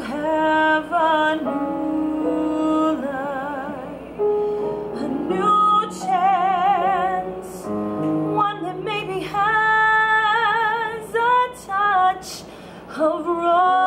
have a new life, a new chance, of wrong.